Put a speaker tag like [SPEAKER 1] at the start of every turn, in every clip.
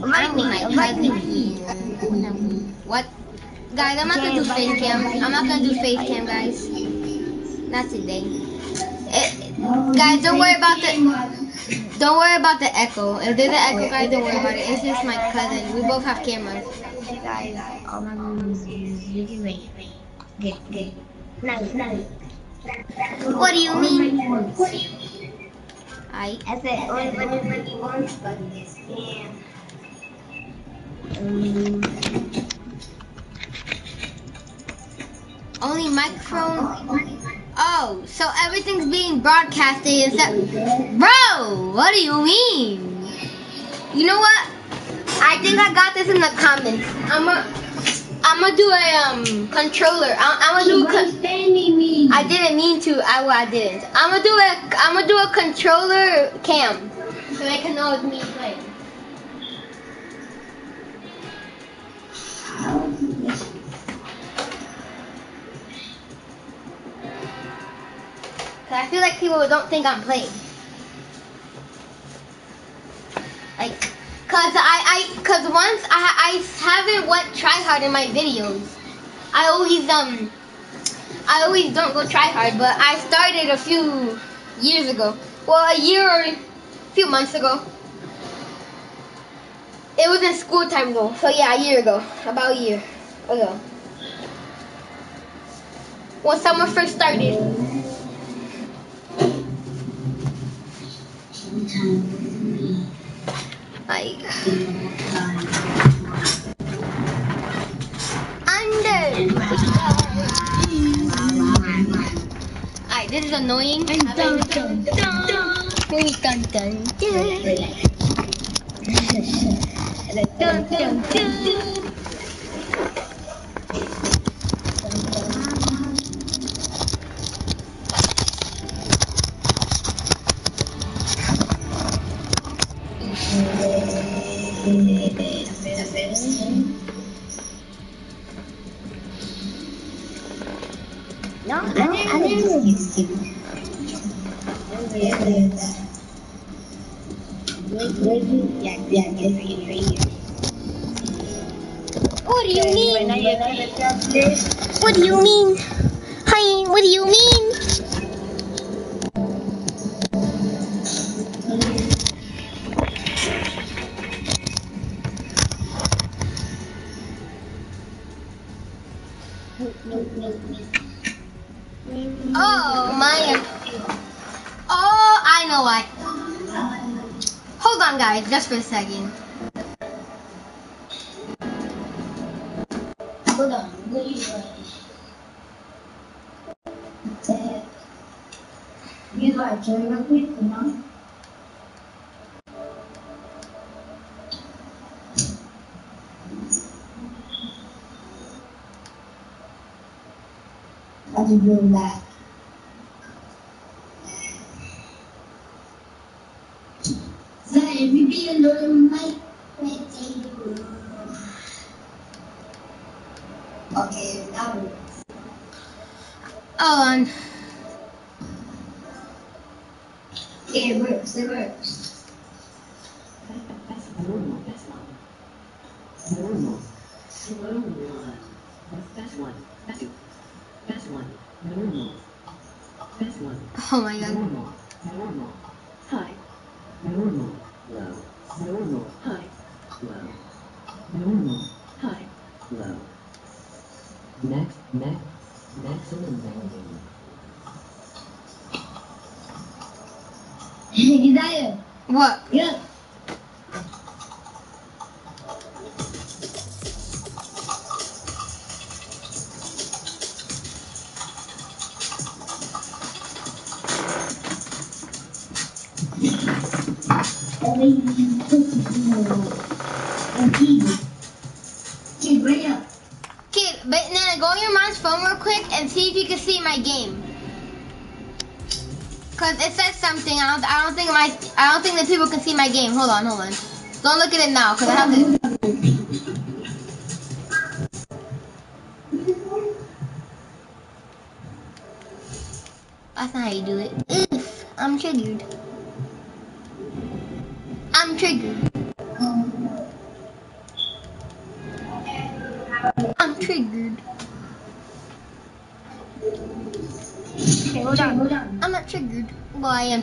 [SPEAKER 1] My. What? Guys, I'm not gonna do face cam. I'm not gonna do face cam, guys. Not today. Eh, guys, don't worry about the don't worry about the echo. If there's an echo, guys, don't worry about it. It's just my cousin. We both have cameras.
[SPEAKER 2] guys, can wait. Good, good. Nice, nice.
[SPEAKER 1] What do you mean? I
[SPEAKER 2] I said only when you want, but yes, yeah. Um,
[SPEAKER 1] only microphone. Oh, so everything's being broadcasted except, bro. What do you mean? You know what? I think I got this in the comments. I'm a, I'm gonna do a um controller. I, I'm gonna do a.
[SPEAKER 2] Standing me.
[SPEAKER 1] I didn't mean to. I well, I didn't. I'm gonna do a. I'm gonna do a controller cam, so they can know it's me playing. Cause I feel like people don't think I'm playing. Like, cause I, I, cause once I, I haven't went try hard in my videos. I always um, I always don't go try hard, but I started a few years ago. Well, a year or a few months ago. It was in school time though, so yeah, a year ago, about a year ago. When summer first started. Under. Alright, this is annoying.
[SPEAKER 2] Dun, dun, dun, dun.
[SPEAKER 1] Dun, dun, dun, dun.
[SPEAKER 2] Dun, dun, dun.
[SPEAKER 1] Oh my god.
[SPEAKER 3] Normal. Normal. High. Normal. Low. Normal. High. Low. Normal. High. Low. Next. Next. Maximum volume.
[SPEAKER 1] I don't think that people can see my game. Hold on. Hold on. Don't look at it now. Cause I have to.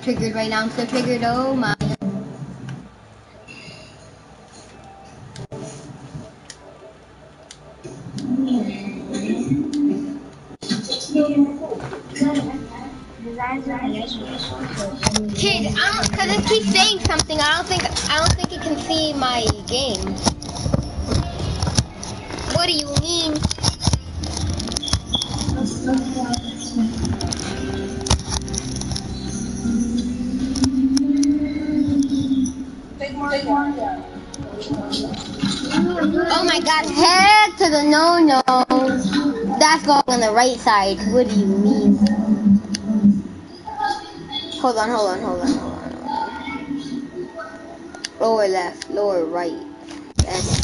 [SPEAKER 1] Triggered right now. I'm so triggered. Oh my. Oh my god, head to the no no. That's going on the right side. What do you mean? Hold on, hold on, hold on, hold on. Lower left, lower right. Yes.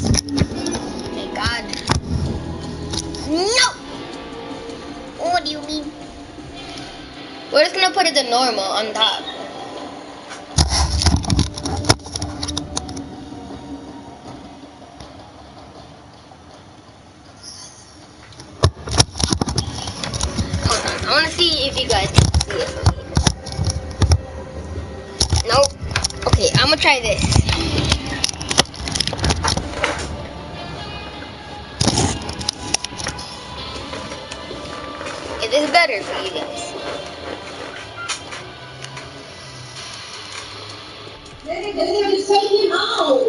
[SPEAKER 1] Thank God. No! What do you mean? We're just gonna put it to normal on top. Hold on, I wanna see if you guys can see it from here. Nope. Okay, I'm gonna try this. It is better for you guys. Perfect.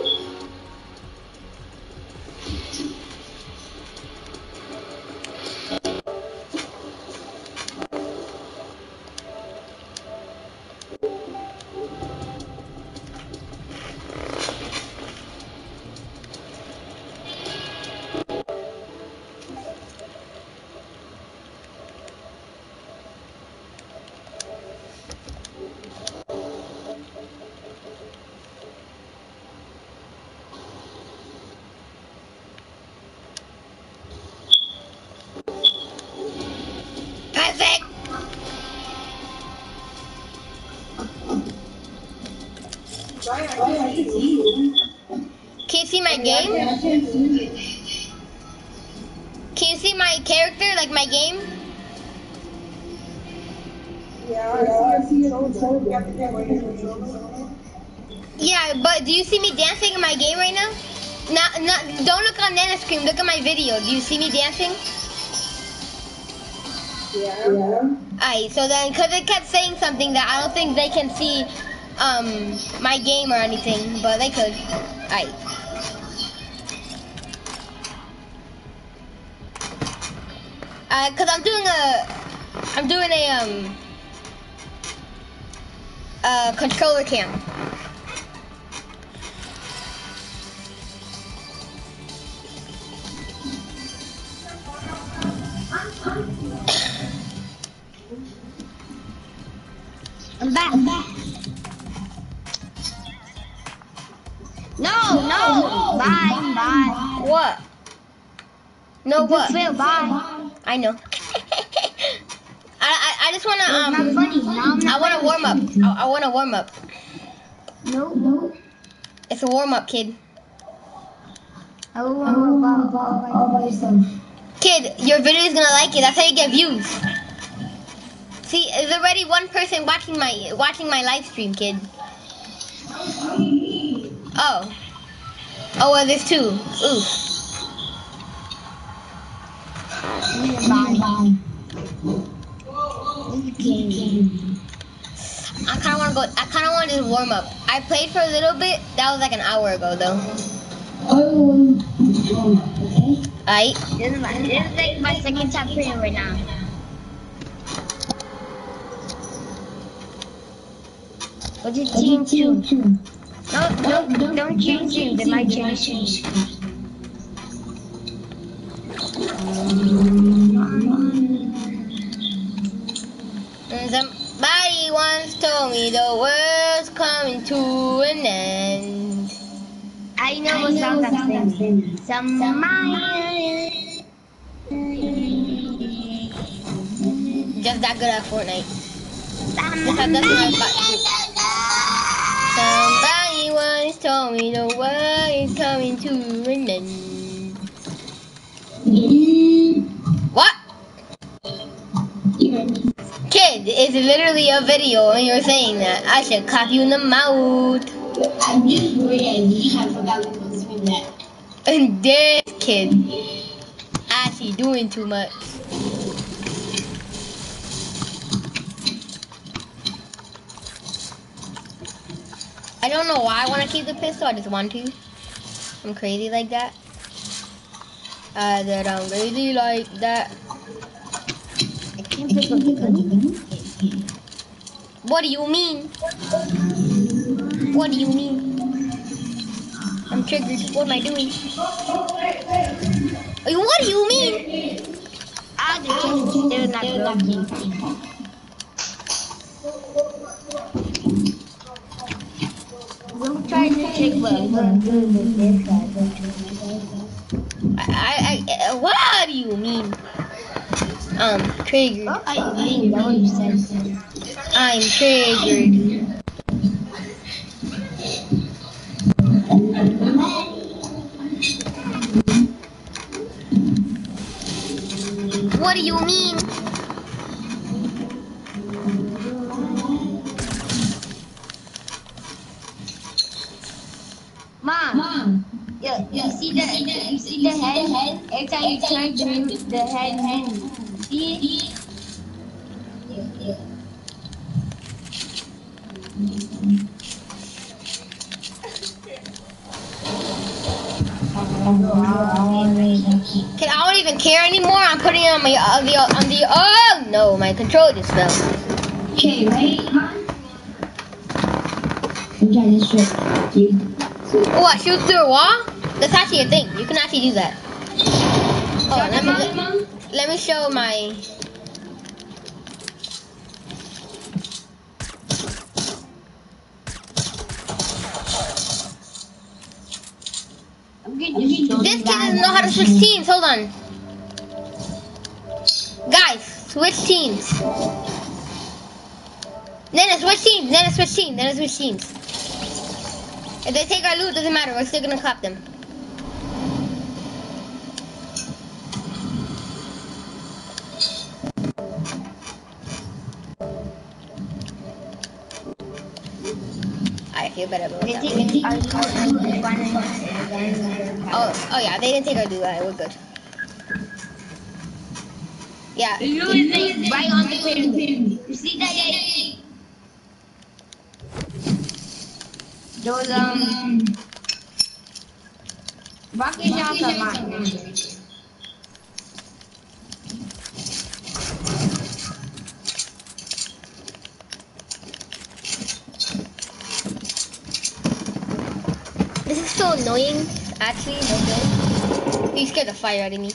[SPEAKER 1] Yeah, but do you see me dancing in my game right now? Not, not, don't look on Nana Scream. Look at my video. Do you see me dancing? Yeah. Alright, so then, because it kept saying something that I don't think they can see um, my game or anything, but they could. Alright. Uh, cause I'm doing a, I'm doing a, um, uh, controller cam.
[SPEAKER 4] I'm back. I'm back. No, no. Bye, bye.
[SPEAKER 1] What? No, what?
[SPEAKER 4] Phil, bye.
[SPEAKER 1] I know. Just wanna,
[SPEAKER 4] It's not
[SPEAKER 1] um,
[SPEAKER 4] funny. I'm
[SPEAKER 1] I wanna warm up. I, I wanna warm up.
[SPEAKER 4] No, no.
[SPEAKER 1] It's a warm up, kid.
[SPEAKER 4] I will warm up all by yourself.
[SPEAKER 1] Kid, your video is gonna like it. That's how you get views. See, there's already one person watching my watching my live stream, kid. Oh. Oh, well, there's two. Ooh.
[SPEAKER 4] Bye. Okay.
[SPEAKER 1] I kind of want to go. I kind of want to warm up. I played for a little bit. That was like an hour ago, though. Alright.
[SPEAKER 4] This is, my, this is like my second time playing right now. What's your team two? No, no, don't change it. They might change it.
[SPEAKER 1] the world's coming to an end.
[SPEAKER 4] I know a song that's singing. Some minor.
[SPEAKER 1] Just that good at Fortnite. Somebody, once told me the world is coming to an end. What? Yeah. Kid, it's literally a video and you're saying that. I should clap you in the mouth.
[SPEAKER 4] I'm just reading. I forgot to go through that.
[SPEAKER 1] And this kid actually doing too much. I don't know why I want to keep the pistol. I just want to. I'm crazy like that. Uh, I said I'm crazy like that.
[SPEAKER 4] I can't pick up the gun.
[SPEAKER 1] What do you mean? What do you mean? I'm triggered. What am I doing? What do you mean?
[SPEAKER 4] Ah, they're, they're not. I'm trying to do with.
[SPEAKER 1] I, I, I, what do you mean? Um, triggered.
[SPEAKER 4] Oh, I think that what you said.
[SPEAKER 1] I'm triggered. What do you mean?
[SPEAKER 4] Mom, Mom, you, you see the you see the head? Every time you turn to the head, head. See it?
[SPEAKER 1] Can I don't even care anymore. I'm putting it on my on the on the. Oh no, my controller just fell.
[SPEAKER 4] Okay, wait, Mom. I'm trying to shoot.
[SPEAKER 1] Oh, I shoot through a wall? That's actually a thing. You can actually do that. Oh, let me show my. This kid doesn't know how to switch teams. Hold on. Guys, switch teams. Nana, switch teams. Nana, switch teams. Nana, switch teams. If they take our loot, doesn't matter. We're still gonna clap them. Feel better about
[SPEAKER 4] They
[SPEAKER 1] that.
[SPEAKER 4] take our
[SPEAKER 1] Oh, oh yeah, they didn't take our loot. Alright, we're good. Yeah.
[SPEAKER 4] You is right on the pyramid. You see that? Yeah. Those um rocket shots are mine.
[SPEAKER 1] Annoying, actually. No. You scared the fire out of me.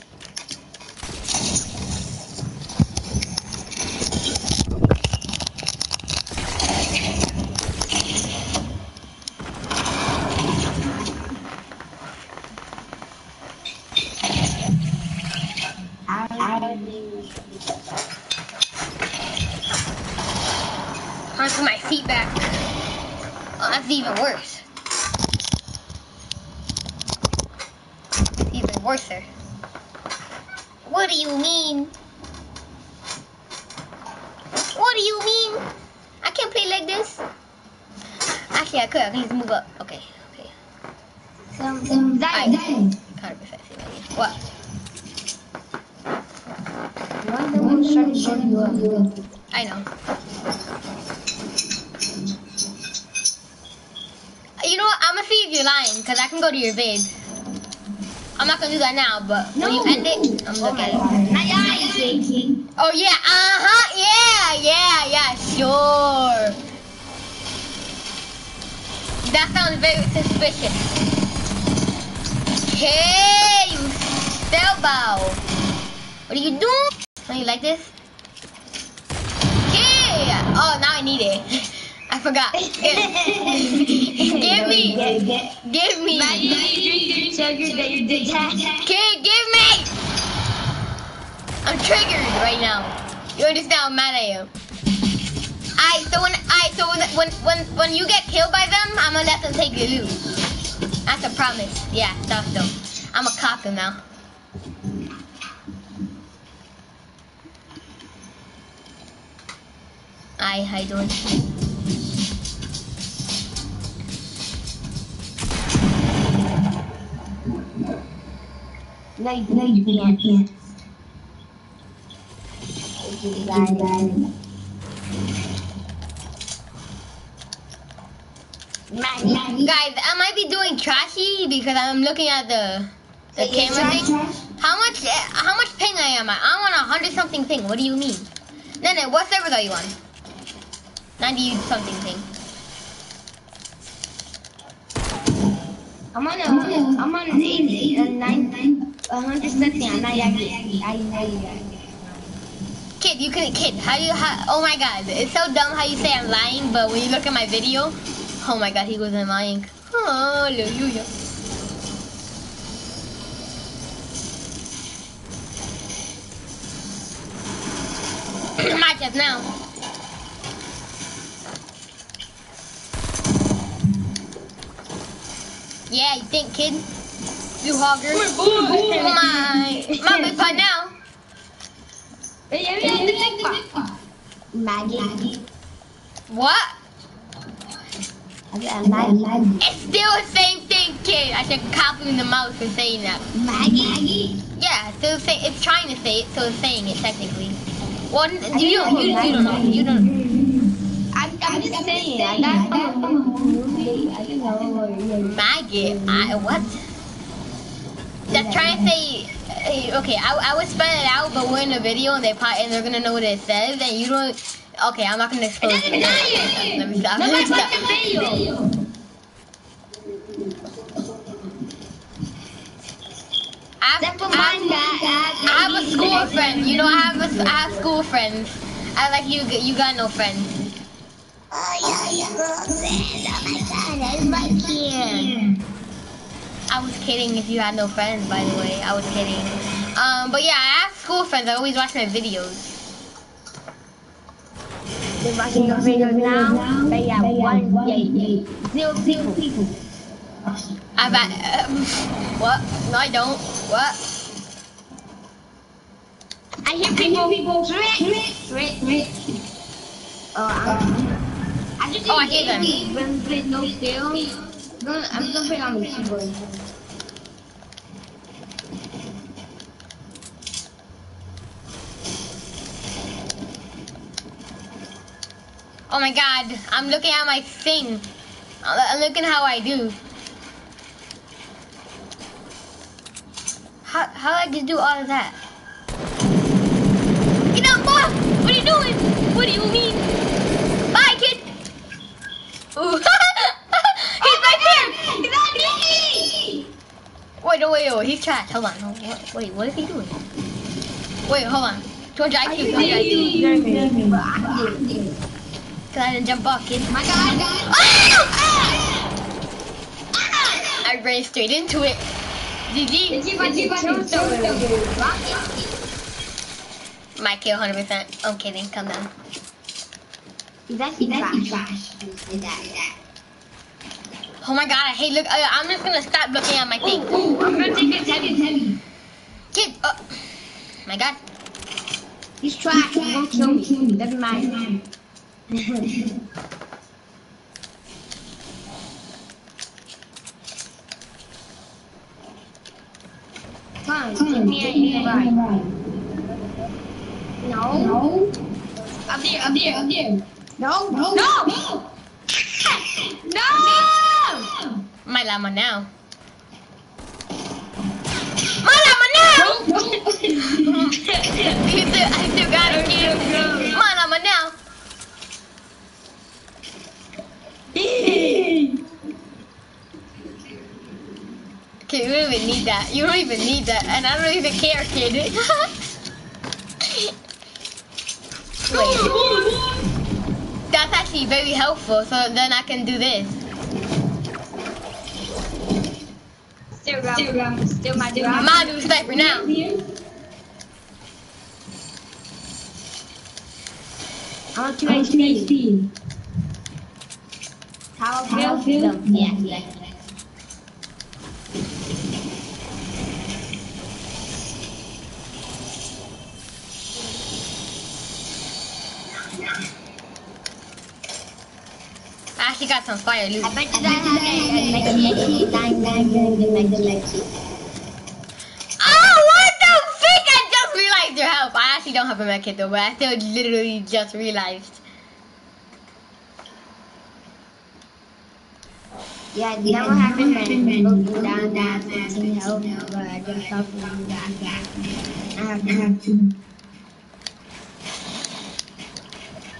[SPEAKER 1] I put my feet back. Oh, that's even worse. Even worse, sir. What do you mean? What do you mean? I can't play like this. Actually, I could. I can just move up. Okay. Okay.
[SPEAKER 4] Some some die die.
[SPEAKER 1] Kind of effective. idea. What?
[SPEAKER 4] One of them will try to shoot you up.
[SPEAKER 1] I know. You know what? I'm gonna see if you're lying, because I can go to your vid. I'm not gonna do that now, but when you end it, I'm gonna at it.
[SPEAKER 4] My eyes shaking.
[SPEAKER 1] Oh yeah, uh-huh, yeah, yeah, yeah, sure. That sounds very suspicious. Hey, you spellbound. What are you doing? Oh, you like this? Yeah. Oh, now I need it. I forgot. Give me. Give me.
[SPEAKER 4] That you did that.
[SPEAKER 1] Kid, give me! I'm triggered right now. You understand how mad I am? I so when I so when when when you get killed by them, I'm gonna let them take your loot. That's a promise. Yeah, stuff though. I'm a cop now. I how you doing?
[SPEAKER 4] No, you, no, you can't. can't.
[SPEAKER 1] Guys, I might be doing trashy because I'm looking at the the camera thing.
[SPEAKER 4] trash.
[SPEAKER 1] How much how much ping I am at? I'm on a hundred something ping. What do you mean? Nene, what server are you on? Ninety something ping.
[SPEAKER 4] I'm on a, I'm on an 80, a 9, a 100 something. I'm not yaki. I
[SPEAKER 1] Kid, you can kid. How do you? How, oh my God, it's so dumb how you say I'm lying, but when you look at my video, oh my God, he wasn't lying. Hallelujah. Match us now. Yeah, you think, kid? You hogger. My, my big part now.
[SPEAKER 4] Maggie.
[SPEAKER 1] What?
[SPEAKER 4] I got Maggie.
[SPEAKER 1] It's still the same thing, kid. I should copy in the mouth for saying that.
[SPEAKER 4] Maggie?
[SPEAKER 1] Yeah, so say it's trying to say it, so it's saying it technically. Well, n- you don't, you, you don't know. You don't.
[SPEAKER 4] I'm, I'm just saying. I got from a movie. I don't know.
[SPEAKER 1] Maggot. I what? That's trying to say. Okay, I, I would spell it out, but we're in a video and they probably, and they're gonna know what it says, and you don't. Okay, I'm not gonna expose
[SPEAKER 4] It doesn't
[SPEAKER 1] Let me stop. Let me stop.
[SPEAKER 4] video.
[SPEAKER 1] I have,
[SPEAKER 4] Except for
[SPEAKER 1] I have-
[SPEAKER 4] mine that
[SPEAKER 1] I have a school friend. You know, I have a, I have school friends. I like you. You got no friends.
[SPEAKER 4] Oh, yeah, yeah. Oh my god, that's my kid.
[SPEAKER 1] I was kidding. If you had no friends, by the way, I was kidding. Um, but yeah, I have school friends. I always watch my videos.
[SPEAKER 4] They're watching your videos now. They have one, yeah, yeah, zero people.
[SPEAKER 1] I've had, um, what? No, I don't. What?
[SPEAKER 4] I hear people, people, trick, trick, trick. Oh, I'm, I just
[SPEAKER 1] Oh, I hear them.
[SPEAKER 4] When play no skill, I'm gonna on the keyboard.
[SPEAKER 1] Oh my God! I'm looking at my thing. I'm looking how I do. How how I just do all of that? Get out, boy! What are you doing? What do you mean? Bye, kid. Ooh. He's right there.
[SPEAKER 4] He's on me!
[SPEAKER 1] Wait, no, wait, wait, he's trash. Hold on. Wait, what is he doing? Wait, hold on. 200 IQ, 200 IQ. Cause I didn't jump off, kid.
[SPEAKER 4] My God,
[SPEAKER 1] I ran straight into it. GG. My kill 100%. I'm kidding. Come down.
[SPEAKER 4] That's trash.
[SPEAKER 1] Oh my god, I hate look. Uh, I'm just gonna stop looking at my thing.
[SPEAKER 4] Ooh, I'm gonna take it heavy, heavy.
[SPEAKER 1] Kid. Oh. My god.
[SPEAKER 4] He's trash. He won't kill me. Doesn't matter. Come on, give me a right. No. Up there, up there, up there. No, no, no, no. No!
[SPEAKER 1] My llama now. My llama now! Still, I still got it, kid. My llama now. Kid, you don't even need that. You don't even need that. And I don't even care, kid. Wait. That's actually very helpful, so then I can do this.
[SPEAKER 4] Still round. Still my round.
[SPEAKER 1] Madu sniper now.
[SPEAKER 4] I'm on 2 HP. How I feel? Yeah, yeah.
[SPEAKER 1] Actually got some fire loot.
[SPEAKER 4] I bet you that have a Mexi 999 the Mega Mexi.
[SPEAKER 1] Oh, what the frick? I just realized your help. I actually don't have a med kit though, but I still literally just realized.
[SPEAKER 4] Yeah, that will happen when people go down that 15 health, but I just thought we do that. I have, I have to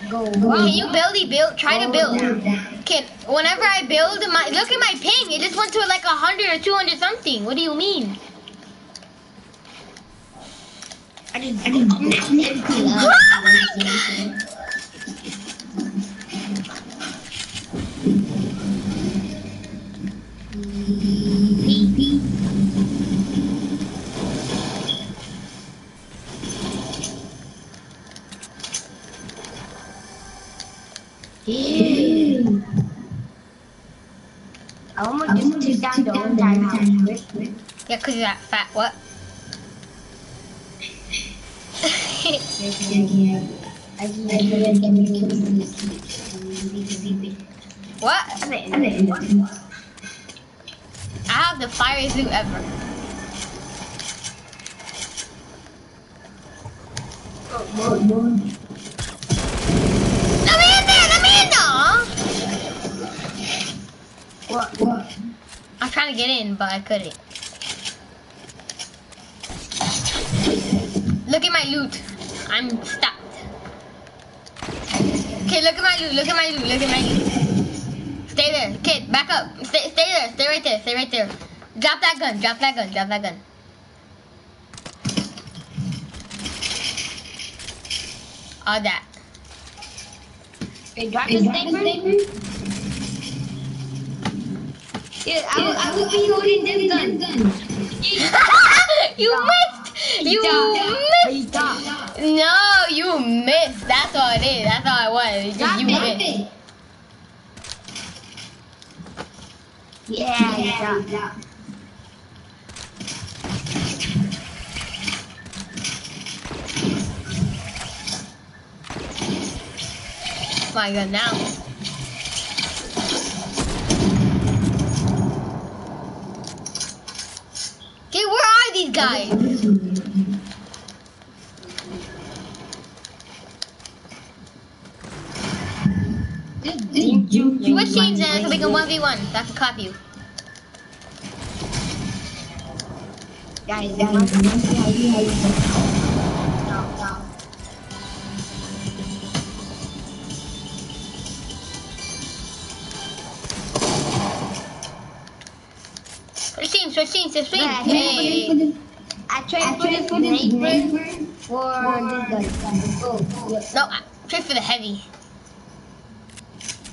[SPEAKER 4] go.
[SPEAKER 1] Can you build? Build. Try to build.
[SPEAKER 4] Oh, Down.
[SPEAKER 1] Kid, whenever I build, my look at my ping. It just went to like a hundred or two hundred something. What do you mean?
[SPEAKER 4] I didn't, I didn't, oh I almost just took down the whole entire house.
[SPEAKER 1] Yeah, cause you're that fat. What? What? I have the fire loot ever. Let me in there. Let me in there.
[SPEAKER 4] What? What?
[SPEAKER 1] I'm trying to get in, but I couldn't. Look at my loot. I'm stuck. Okay, look at my loot. Look at my loot. Look at my loot. Stay there. Kid, back up. Stay, stay there. Stay right there. Stay right there. Drop that gun. Drop that gun. Drop that gun. All that.
[SPEAKER 4] Hey, drop the statement. Yeah, I will, I will be holding this gun.
[SPEAKER 1] you missed. You missed. No, you missed. That's all it is. That's all it was. It's just you missed.
[SPEAKER 4] Yeah, yeah, yeah.
[SPEAKER 1] My God, now. Okay, where are these guys? Switch teams so we can 1v1 so I can copy you.
[SPEAKER 4] Guys, guys, guys, guys, Stop, stop.
[SPEAKER 1] Switch teams, switch teams, switch teams. Hey.
[SPEAKER 4] To put it sniper for this gun. Oh,
[SPEAKER 1] No, I- trade for the heavy.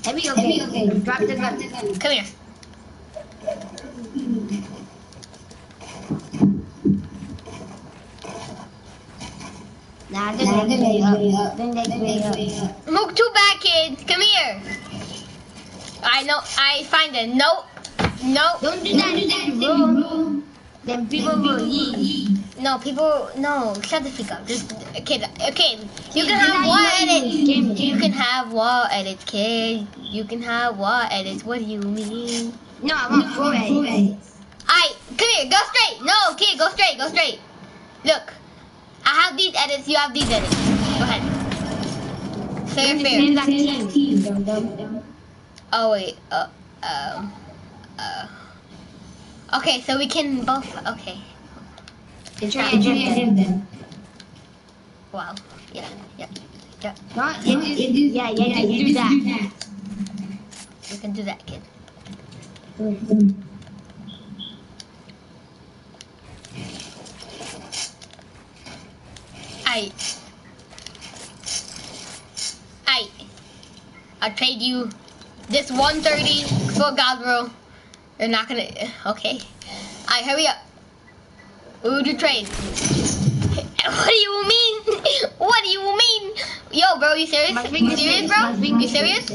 [SPEAKER 4] heavy, okay, okay. Drop the gun.
[SPEAKER 1] Come here.
[SPEAKER 4] Nah, the next way up. The next way up.
[SPEAKER 1] Too back, kids. Come here. I know. I find it. Nope. Nope.
[SPEAKER 4] Don't do that, do that. Then people will leave.
[SPEAKER 1] No, people. No, shut the fuck up. Just kid. Okay, you can have
[SPEAKER 4] not
[SPEAKER 1] wall edits.
[SPEAKER 4] me game it.
[SPEAKER 1] You can have wall edits, kid. You can have wall edits. What do you mean?
[SPEAKER 4] No, I want full edit.
[SPEAKER 1] I come here. Go straight. No, kid. Go straight. Go straight. Look, I have these edits. You have these edits. Go ahead. Fair, fair. Oh wait. Uh. Um. Uh. Okay, so we can both. Okay.
[SPEAKER 4] And try and them.
[SPEAKER 1] Wow. Yeah. Yeah. Yeah.
[SPEAKER 4] Not in this. Yeah, yeah, just do that.
[SPEAKER 1] We can do that, kid. I. I. I'll trade you this 130 for God roll. You're not gonna. Okay. I hurry up. Who would you trade? What do you mean? What do you mean? Yo, bro, you serious? You serious, bro? You serious?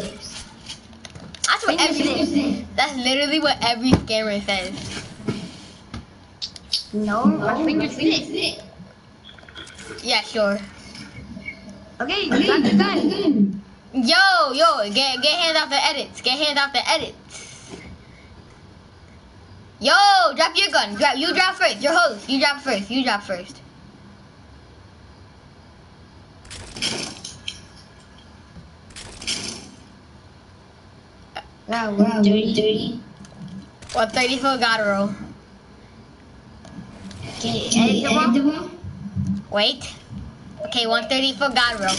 [SPEAKER 1] That's what every. That's literally what every scammer says.
[SPEAKER 4] No, my finger slips.
[SPEAKER 1] Yeah, sure.
[SPEAKER 4] Okay, the gun.
[SPEAKER 1] Yo, yo, get get hands off the edits. Get hands off the edits. Yo, drop your gun. Drop you drop first. Your host. You drop first. You drop first.
[SPEAKER 4] Wow, wow, dirty, dirty.
[SPEAKER 1] 130 for a God roll.
[SPEAKER 4] Okay, edit the wall.
[SPEAKER 1] Wait. Okay, 130 for God roll.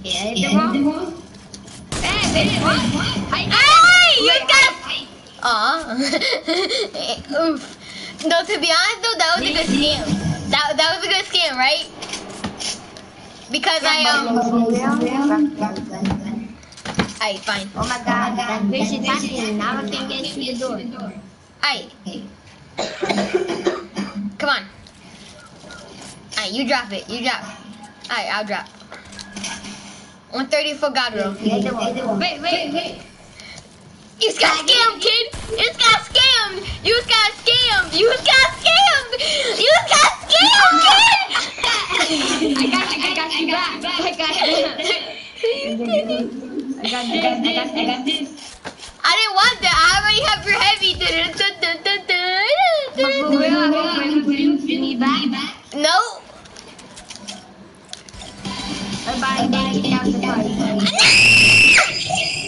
[SPEAKER 4] Okay, edit the wall. Hey, wait, what? I,
[SPEAKER 1] Hey, you got. Aw. Oof. No, to be honest though, that was a good scam. That that was a good scam, right? Because I um. Alright, fine.
[SPEAKER 4] Oh my god, that fish is happening. Now I can get through the door.
[SPEAKER 1] Alright. Come on. Alright, you drop it. You drop. Alright, I'll drop. 130 for God roll.
[SPEAKER 4] Edit the wall. Wait, wait, wait.
[SPEAKER 1] You just got scammed, kid. You just got scammed. You just got scammed. You just got scammed. You just got scammed, kid.
[SPEAKER 4] I got you, I got you back. I got you. I got this, I got, I got this.
[SPEAKER 1] I didn't want that. I already have your heavy.
[SPEAKER 4] But for real, I hope when you bring me back,
[SPEAKER 1] No.
[SPEAKER 4] everybody get kicked out the party.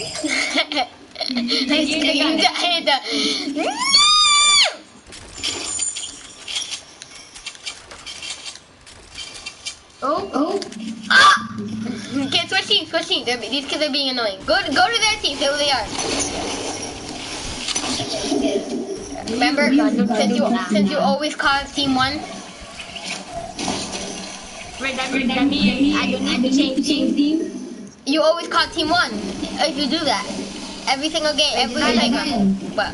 [SPEAKER 1] Screamed. I had to.
[SPEAKER 4] Oh, oh.
[SPEAKER 1] Ah! Okay, switch teams, switch teams. They're, these kids are being annoying. Go go to their team, who they are. Remember, since you since you always call team one,
[SPEAKER 4] Wait, that means that means I don't need to change team.
[SPEAKER 1] you always call team one. If you do that, every single game, every
[SPEAKER 4] Not
[SPEAKER 1] like,
[SPEAKER 4] again.
[SPEAKER 1] but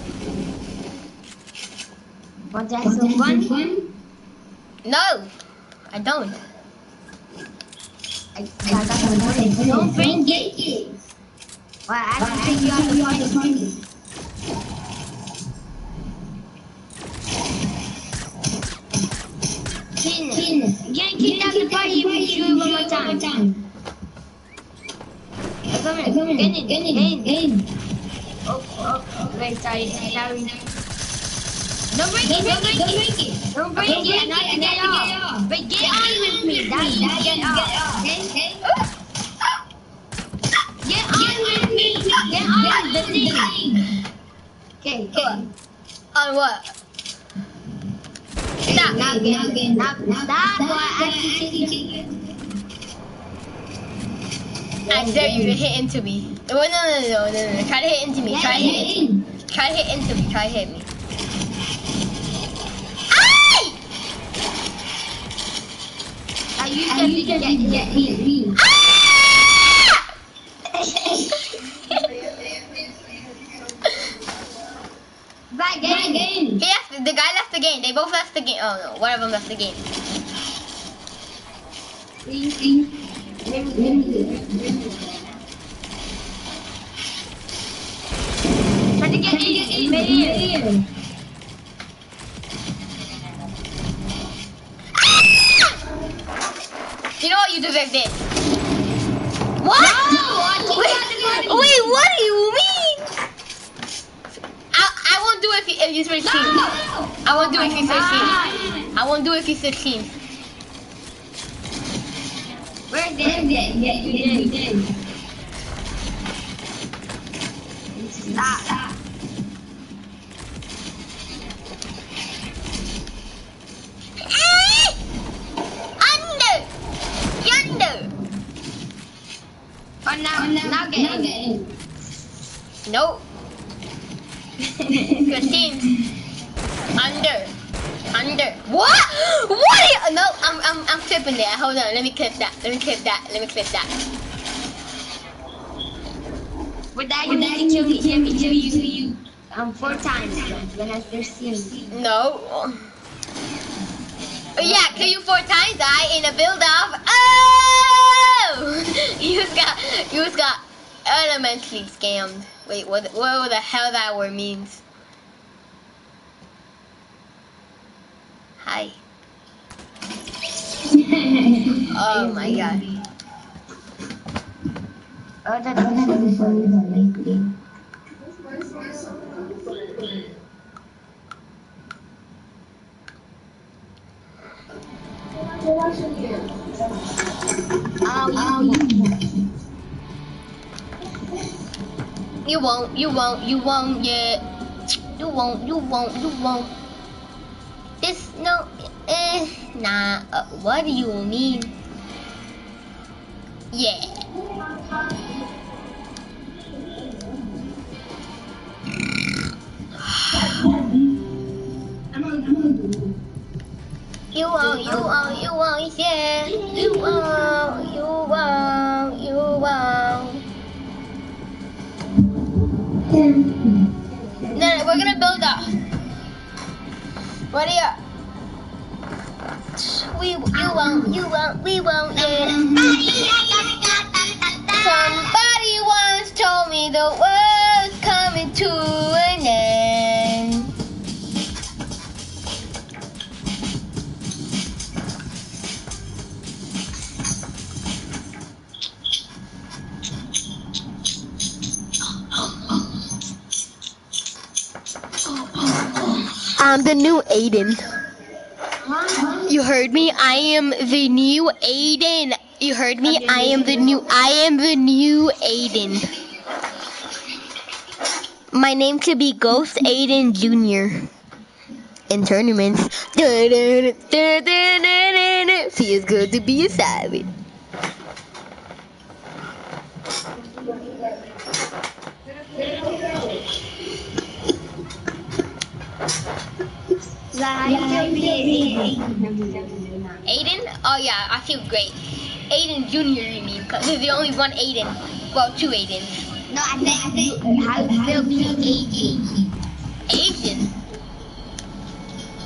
[SPEAKER 4] Want to have some fun?
[SPEAKER 1] no, I don't.
[SPEAKER 4] I, I got some fun. Don't bring it. Well, I have to take you out the party. Finn, get kicked out the party we shoot one more time. Come here, come here. Get in, get in, get in. Oh, oh, oh, wait, sorry, sorry. Don't break it, don't break it. Don't break it, not get off. But get on with me, that's to get off, okay? Get on with me, get on the thing. Okay, go on.
[SPEAKER 1] What?
[SPEAKER 4] Stop, now get, now, stop, boy, I can kick you.
[SPEAKER 1] I dare you to hit into me. Oh, no, no, no, no, no, no. Try to hit into me. Try to hit into me. Try to hit into me. Try to hit me.
[SPEAKER 4] Now you just get, get, get me.
[SPEAKER 1] Ah!
[SPEAKER 4] Back in.
[SPEAKER 1] He left, the guy left the game. They both left the game. Oh no, one of them left the game.
[SPEAKER 4] To in. in.
[SPEAKER 1] You know what? You deserve this. What?
[SPEAKER 4] No,
[SPEAKER 1] wait, wait, what do you mean? I, I won't do it if, you, if you switch teams. I won't do it if you teams. I won't do it if you switch teams.
[SPEAKER 4] Where Yeah!
[SPEAKER 1] Under! Yonder! Nope. Under. Under. What? What? No, I'm, I'm, I'm. Hold on. Let me clip that. Let me clip that. Let me clip that.
[SPEAKER 4] With that, you need to kill me, kill me, kill you, you. Um, four times when I first see you.
[SPEAKER 1] No. Yeah, kill you four times. I in a build off. Oh! You just got, you just got elementally scammed. Wait, what? What the hell that word means? Hi. Oh my god.
[SPEAKER 4] Oh, sorry, sorry, sorry. Um,
[SPEAKER 1] You won't, you won't, you won't yet. You won't, you won't, you won't. This, no, eh, nah, uh, what do you mean? Yeah. You won't, you won't, you won't, yeah. You won't, you won't, you won't. No, no, we're gonna build up. Ready We, you won't, you won't, we won't, yeah. Somebody once told me the world's coming to an end. I'm the new Aiden. You heard me? I am the new Aiden. You heard me? I am the new I am the new Aiden. My name could be Ghost Aiden Jr. In tournaments. Feels good to be a savage. Aiden? Oh yeah, I feel great. Aiden Jr. you mean, because there's the only one Aiden. Well, two Aidens.
[SPEAKER 4] No, I think, I think, you feel being Asian?
[SPEAKER 1] Asian?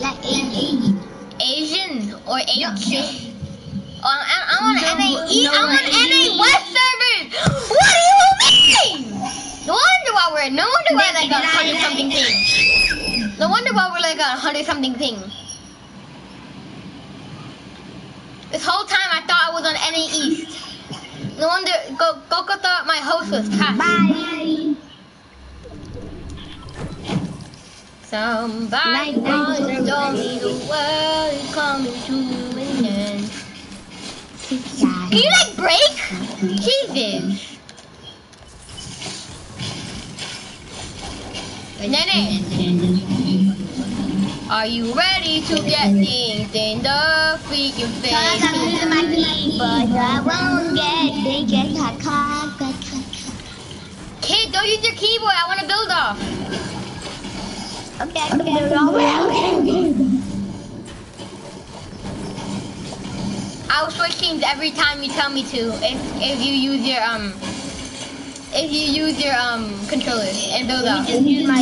[SPEAKER 4] Like Asian.
[SPEAKER 1] Asian or Asian? Oh, I'm, I'm on
[SPEAKER 4] No,
[SPEAKER 1] NA.
[SPEAKER 4] no,
[SPEAKER 1] I'm on NA. West servers. What do you mean? No wonder why we're. No wonder why like a hundred something thing. No wonder why we're like a hundred something thing. This whole time I thought I was on NA East. No wonder Go Goku thought my host was Cat.
[SPEAKER 4] Bye.
[SPEAKER 1] Somebody once told me the world is coming to an end. Can you like break? Jesus. Nene, are you ready to get things in the freaking face?
[SPEAKER 4] But I won't get cut.
[SPEAKER 1] Kid, don't use your keyboard. I want to build off.
[SPEAKER 4] Okay, I can do it all right.
[SPEAKER 1] I'll switch teams every time you tell me to. If if you use your um, if you use your um controller and build off.
[SPEAKER 4] Just use my.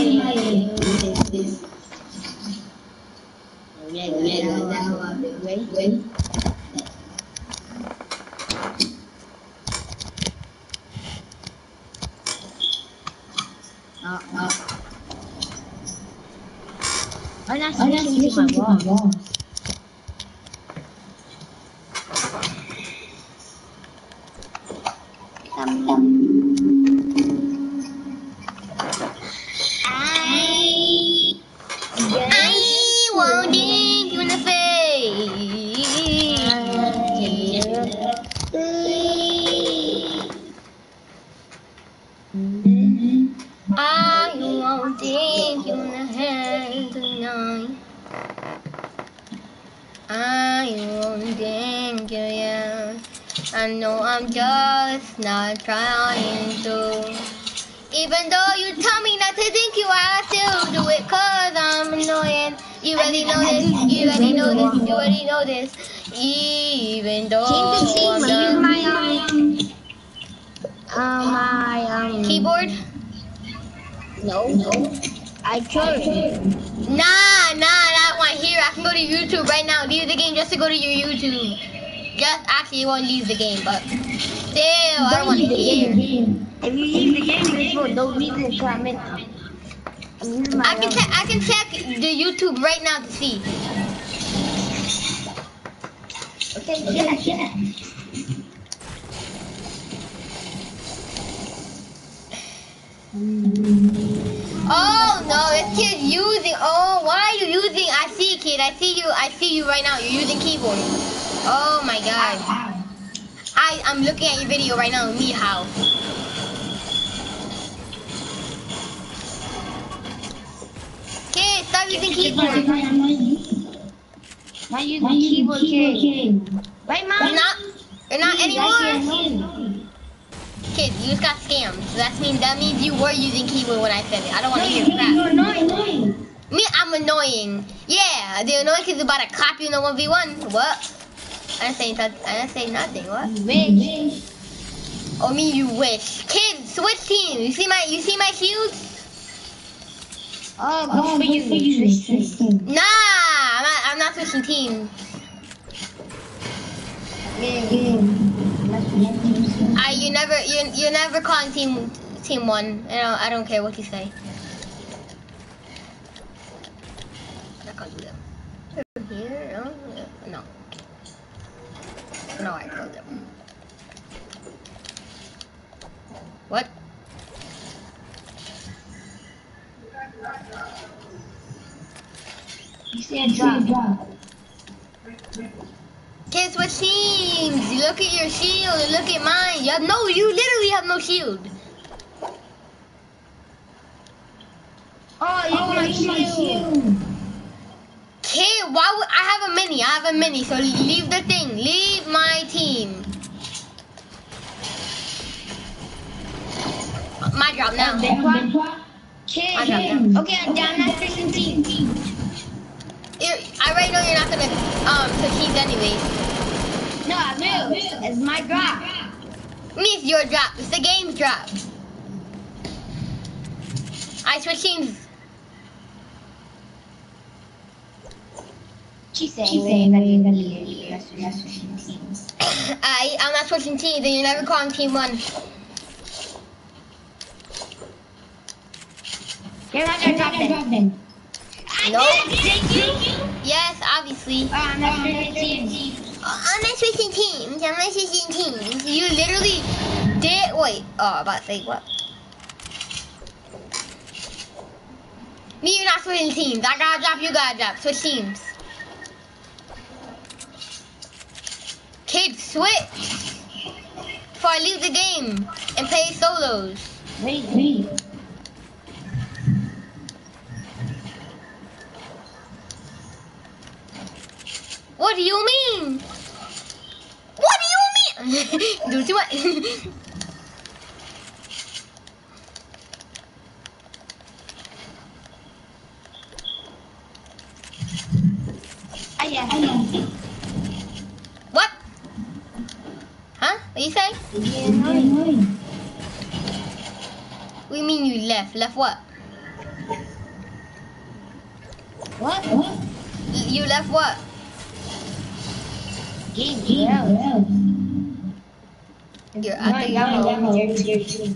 [SPEAKER 4] Wait, wait. Uh, uh. I'm not switching to my wall. Um, I
[SPEAKER 1] I won't you, yeah. I know I'm just not trying to. Even though you tell me not to think you, I still do it cause I'm annoying. You already know this, you already know this, you already know this. Even though I'm done.
[SPEAKER 4] my um, um, my um
[SPEAKER 1] Keyboard?
[SPEAKER 4] No, no. I could.
[SPEAKER 1] Nah, nah, that one here. I can go to YouTube right now. Leave the game just to go to your YouTube. Just actually, you won't leave the game, but still, I don't want to hear.
[SPEAKER 4] If you leave the game, people don't leave the comment. I'm using my
[SPEAKER 1] I can check. I can check the YouTube right now to see.
[SPEAKER 4] Okay, yeah, yeah.
[SPEAKER 1] Oh no, this kid's using. Oh, why are you using? I see, kid. I see you. I see you right now. You're using keyboard. Oh my god. I I'm looking at your video right now. Me how? Kid, stop using keyboard.
[SPEAKER 4] Not using keyboard kid. Right,
[SPEAKER 1] You're
[SPEAKER 4] mom?
[SPEAKER 1] not. You're not anymore. Kid, you just got scammed. So that means that means you were using keyboard when I said it. I don't want to hear crap.
[SPEAKER 4] You're annoying.
[SPEAKER 1] Me, I'm annoying. Yeah, the annoying kid's about to clap you in a 1v1. What? I didn't say nothing. I didn't say nothing. What?
[SPEAKER 4] Bitch.
[SPEAKER 1] Oh, me, you wish. Kids, switch teams. You see my, you see my shields?
[SPEAKER 4] Oh, good for oh, you.
[SPEAKER 1] Nah, I'm not, I'm not switching teams. I, you never, you, you're never calling team, team one. I don't, I don't care what you say. I'm not do that. Here, oh, no, no. No, I killed them. What?
[SPEAKER 4] You said drop.
[SPEAKER 1] Kids, what teams? You look at your shield and look at mine. You have no, you literally have no shield.
[SPEAKER 4] Oh, you want my shield.
[SPEAKER 1] Kid, why would I have a mini? I have a mini, so leave the thing. Leave my team. My drop now.
[SPEAKER 4] Kid.
[SPEAKER 1] I got them.
[SPEAKER 4] Okay, I'm down that fishing team.
[SPEAKER 1] You- I already know you're not gonna um switch teams anyways.
[SPEAKER 4] No, I will. It's my drop.
[SPEAKER 1] Me, it's your drop. It's the game's drop. I switch teams.
[SPEAKER 4] She's saying that you're gonna be switching teams.
[SPEAKER 1] I I'm not switching teams, and you're never calling team one.
[SPEAKER 4] You're not gonna drop them.
[SPEAKER 1] No.
[SPEAKER 4] did, did you?
[SPEAKER 1] Yes, obviously.
[SPEAKER 4] Oh, I'm not switching teams.
[SPEAKER 1] Oh, I'm not switching teams. I'm not switching teams. You literally did. Wait. Oh, about to say what? Me, you're not switching teams. I gotta drop. You gotta drop. Switch teams. Kids, switch. Before I leave the game and play solos.
[SPEAKER 4] Wait, wait.
[SPEAKER 1] What do you mean? What do you mean? do too much.
[SPEAKER 4] Ah, yeah, ah, yeah.
[SPEAKER 1] what? Huh? What you say?
[SPEAKER 4] Yeah, annoying.
[SPEAKER 1] What do you mean you left? Left what?
[SPEAKER 4] What? What?
[SPEAKER 1] You left what?
[SPEAKER 4] Game, yeah.
[SPEAKER 1] You're,
[SPEAKER 4] No,
[SPEAKER 1] I think
[SPEAKER 4] yeah,
[SPEAKER 1] I'm
[SPEAKER 4] yeah, yeah.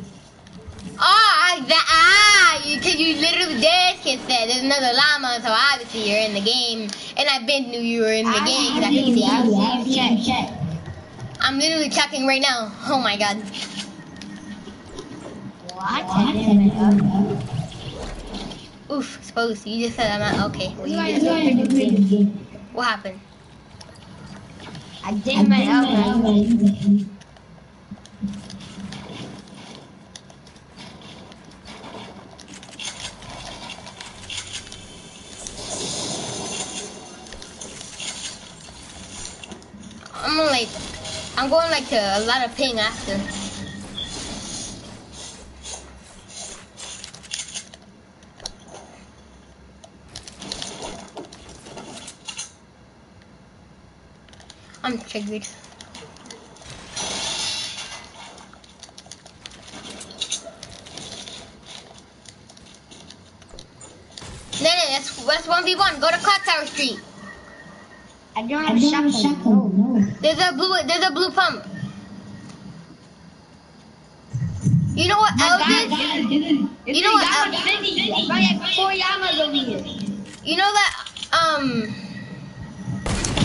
[SPEAKER 1] Ah, that ah, you cause you literally did kid said there's another llama, so obviously you're in the game, and I been knew you were in the game 'cause I can see you.
[SPEAKER 4] Check, check.
[SPEAKER 1] I'm literally checking right now. Oh my god.
[SPEAKER 4] What?
[SPEAKER 1] Oof, supposed. You just said I'm not okay. Well, you just, what happened?
[SPEAKER 4] I did my elbow.
[SPEAKER 1] I'm gonna, like, I'm going like a lot of ping after. I'm triggered. No, no, that's that's one v one. Go to Clock Tower Street.
[SPEAKER 4] I don't have a shotgun. No, no.
[SPEAKER 1] There's a blue. There's a blue pump. You know what else is? You know what else?
[SPEAKER 4] I have four llamas over here.
[SPEAKER 1] You know that um.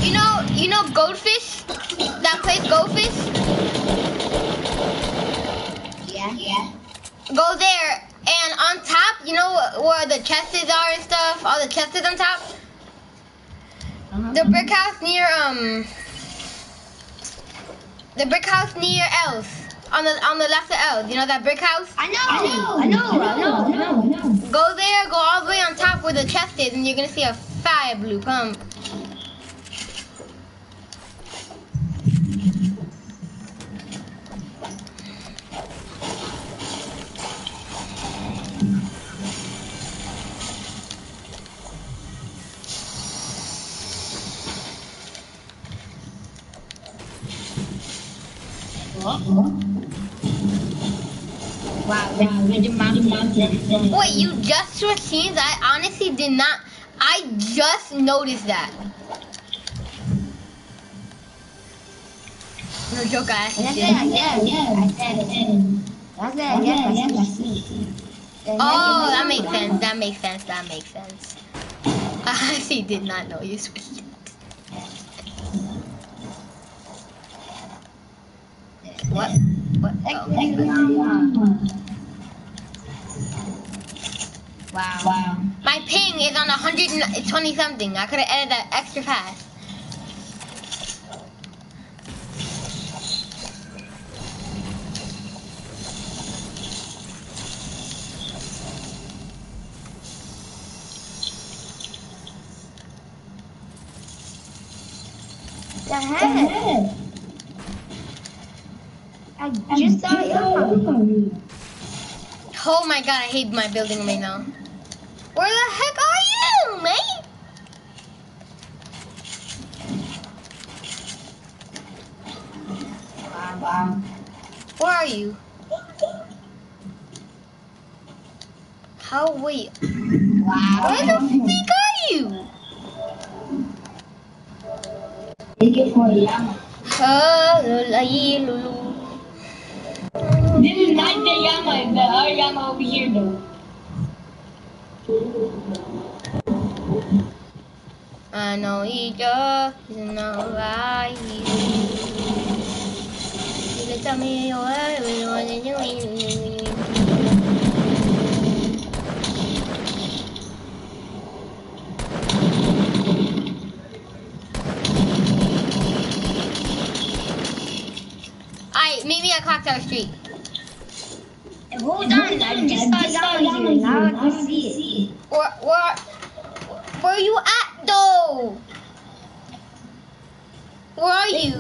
[SPEAKER 1] You know you know Goldfish. That plays Goldfish.
[SPEAKER 4] Yeah, yeah.
[SPEAKER 1] Go there And on top, you know where the chests are and stuff? All the chests on top?
[SPEAKER 4] Uh-huh.
[SPEAKER 1] The brick house near, um... The brick house near L's. On the on the left of L's. You know that brick house?
[SPEAKER 4] I know, I know, I know, I know.
[SPEAKER 1] Go there, go all the way on top where the chest is, and you're gonna see a fire blue pump.
[SPEAKER 4] Wow.
[SPEAKER 1] Wait, you just switched scenes? I honestly did not. I just noticed that. No joke, I actually did. Oh, that makes sense. That makes sense. That makes sense. I actually did not know you switched. What? What? Oh.
[SPEAKER 4] Wow. Wow.
[SPEAKER 1] My ping is on 120 something. I could have edited that extra fast.
[SPEAKER 4] The heck? I just you.
[SPEAKER 1] Oh my god, I hate my building right now. Where the heck are you, mate? Where are you? How, wait,
[SPEAKER 4] Wow.
[SPEAKER 1] where the freak are you?
[SPEAKER 4] Thank This is not the Yama, the other Yama over here though.
[SPEAKER 1] I know he just isn't alright. You can tell me what we want to do. Alright, meet me at Clock Street.
[SPEAKER 4] Hold on, I just saw Yama here. Now I can see it.
[SPEAKER 1] Where, where, where you at though? Where are you?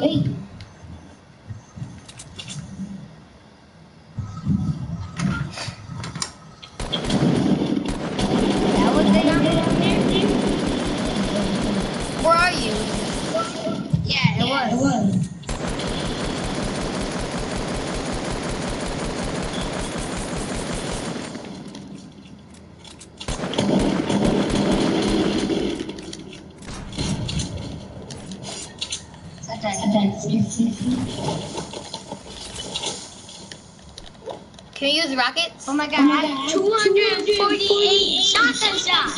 [SPEAKER 4] That was the Yama down there?
[SPEAKER 1] Where are you?
[SPEAKER 4] Yeah, it was.
[SPEAKER 1] Can you use rockets?
[SPEAKER 4] Oh my god, I have 248 shotgun shots.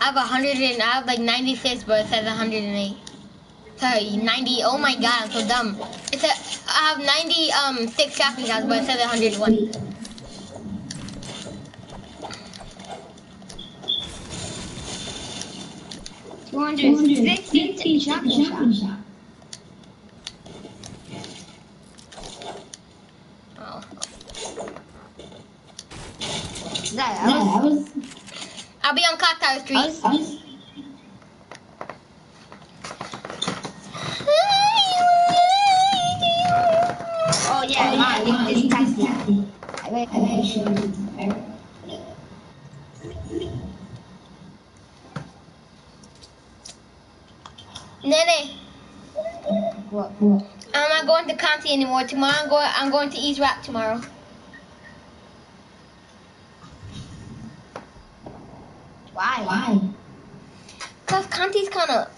[SPEAKER 1] I have 100 and I have like 96, but it says 108. Sorry, 90. Oh my god, I'm so dumb. It's a, I have 90 um six shotgun shots, but it says 101.
[SPEAKER 4] Two hundred sixty shotgun shots. That, I was,
[SPEAKER 1] I'll be on Tower Street.
[SPEAKER 4] I was, I was, oh yeah, my link is taxi. I bet, I bet show you.
[SPEAKER 1] Nene,
[SPEAKER 4] What, what?
[SPEAKER 1] I'm not going to Conti anymore. Tomorrow I'm going. I'm going to East Rock tomorrow.
[SPEAKER 4] Why? Why?
[SPEAKER 1] Cause Conti's kind of.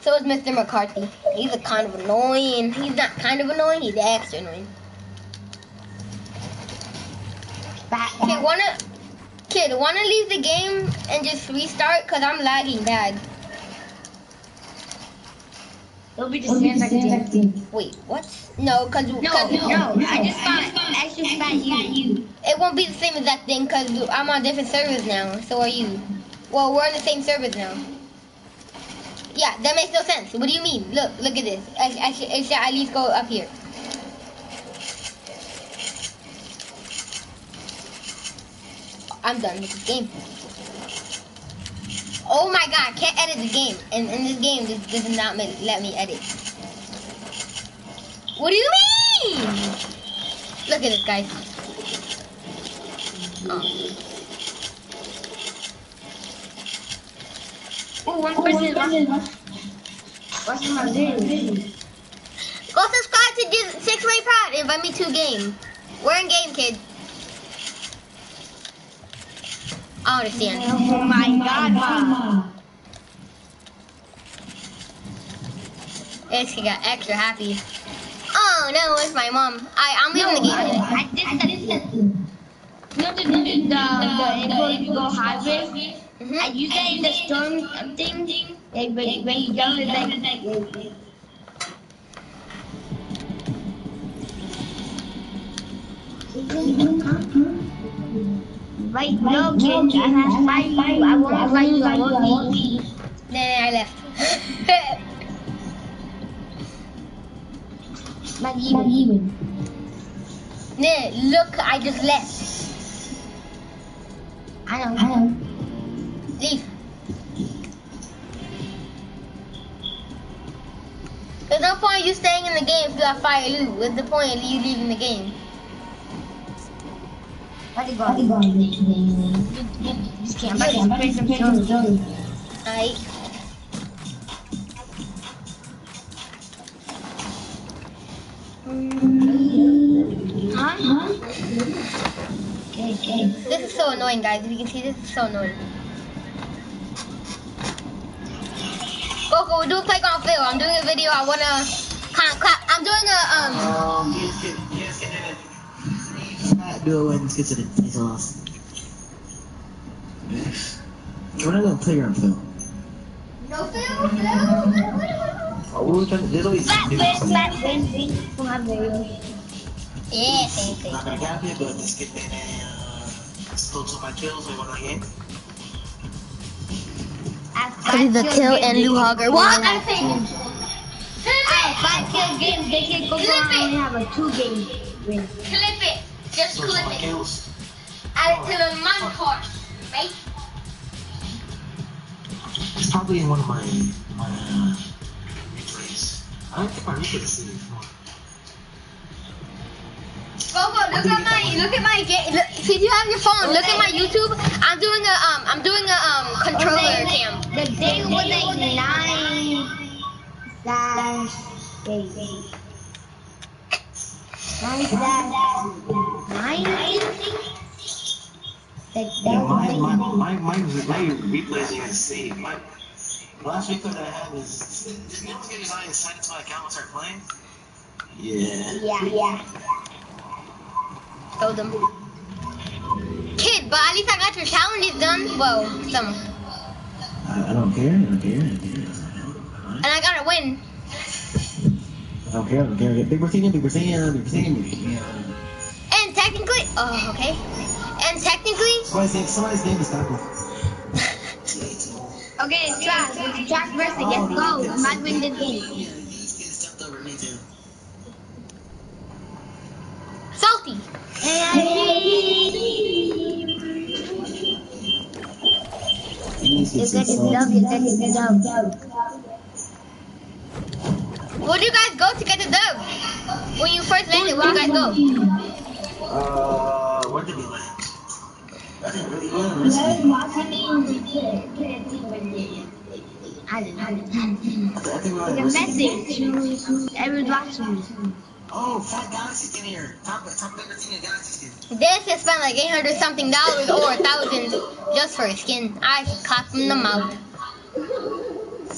[SPEAKER 1] So is Mr. McCarthy. He's a kind of annoying. He's not kind of annoying. He's extra annoying. Kid, wanna kid wanna leave the game and just restart? Cause I'm lagging bad.
[SPEAKER 4] It'll be the same exact thing.
[SPEAKER 1] Wait, what? No, cause,
[SPEAKER 4] No,
[SPEAKER 1] cause
[SPEAKER 4] no, I just found extra fat you.
[SPEAKER 1] it won't be the same exact thing cause I'm on different servers now. So are you. Well, we're on the same servers now. Yeah, that makes no sense. What do you mean? Look, look at this. I, I, should, I should at least go up here. I'm done with this game. Oh my god, I can't edit the game. And in this game, this, does not let me edit. What do you mean? Look at this, guys. Oh.
[SPEAKER 4] Oh, one person. Watching my video.
[SPEAKER 1] Go subscribe to Six Way Pride. And invite me to a game. We're in game, kid. I understand.
[SPEAKER 4] Oh my god, mom.
[SPEAKER 1] This kid got extra happy. Oh no, it's my mom. I, I'm leaving the game.
[SPEAKER 4] I did that. You know the, the, the, the, the, you go highway?
[SPEAKER 1] Mhm.
[SPEAKER 4] I use that in the storm thing. Like when, when you jump, it's like. Right, no, kid, I have to fight you. I want to fight you. I want to
[SPEAKER 1] Then I left.
[SPEAKER 4] Not even.
[SPEAKER 1] Nah, look, I just left.
[SPEAKER 4] I know. I know.
[SPEAKER 1] Leave. There's no point you staying in the game if you have fire loot. What's the point of you leaving the game?
[SPEAKER 4] Got? What Just can't. But just play some stories.
[SPEAKER 1] Alright.
[SPEAKER 4] Huh? Okay, okay.
[SPEAKER 1] This is so annoying, guys. If you can see, this is so annoying. Coco, we're doing playground fill. I'm doing a video. I wanna clap. I'm doing a um.
[SPEAKER 3] Um, yes, get in. Do it when it gets to the face. We're not gonna play around film.
[SPEAKER 1] No Phil, Phil.
[SPEAKER 3] Oh, we were trying, there's always
[SPEAKER 4] Flat
[SPEAKER 3] new
[SPEAKER 4] win,
[SPEAKER 3] stuff.
[SPEAKER 4] flat win. From my video.
[SPEAKER 1] Yeah, same thing.
[SPEAKER 3] Not gonna it, but just get that, uh, still to my kills, we won that game.
[SPEAKER 1] This the kill and Lou Hogger. What? I'm saying.
[SPEAKER 4] Five kill games. They can go
[SPEAKER 1] it.
[SPEAKER 4] and have a two game win.
[SPEAKER 1] Clip it. Just
[SPEAKER 3] Still to
[SPEAKER 1] clip
[SPEAKER 3] my
[SPEAKER 1] it.
[SPEAKER 3] kills.
[SPEAKER 1] Add it to the montage, right?
[SPEAKER 3] It's probably in one of my, my, uh, replays. I don't think my replay is in it.
[SPEAKER 1] Coco, look at my look at my game. Look, if you have your phone, look at my YouTube. I'm doing a um I'm doing a um controller cam.
[SPEAKER 4] The day was like nine slash eight. Nine slash nine, I think.
[SPEAKER 3] Yeah,
[SPEAKER 4] that
[SPEAKER 3] my,
[SPEAKER 4] was
[SPEAKER 3] my,
[SPEAKER 4] like
[SPEAKER 3] my, my, my replays are insane. My last replay that I had was did ever get his eye signed to my account and start playing? Yeah.
[SPEAKER 4] yeah, yeah.
[SPEAKER 1] Told them. Kid, but at least I got your challenges done. Well, some.
[SPEAKER 3] I, I don't care. I don't care. I don't care.
[SPEAKER 1] And I gotta win.
[SPEAKER 3] I don't care. Don't care. Big Brazilian, Big Brazilian, Big Brazilian, Big Brazilian.
[SPEAKER 1] And technically, oh, okay. And technically,
[SPEAKER 3] Somebody's name, somebody's name is Taco.
[SPEAKER 4] Okay. It's track versus. Let's go. We might win this game.
[SPEAKER 3] Yeah, he's getting stepped over me too.
[SPEAKER 1] salty.
[SPEAKER 3] Getting
[SPEAKER 4] like a dub. It's like a dub.
[SPEAKER 1] Where do you guys go to get the dub? When you first landed, where do you guys go?
[SPEAKER 3] Uh, where did we land? I didn't really land this week.
[SPEAKER 4] I don't know.
[SPEAKER 3] I think we
[SPEAKER 4] Like
[SPEAKER 3] were
[SPEAKER 4] a message. Everyone's watching me.
[SPEAKER 3] Oh, Galaxy skin here. Top, top Big Brazilian Galaxy skin.
[SPEAKER 1] This can spend like 800 something dollars or a thousand just for a skin. I clap from the mouth.